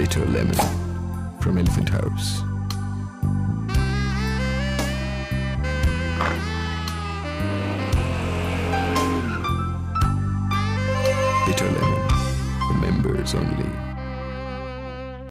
Bitter Lemon from Elephant House. Bitter Lemon, for members only.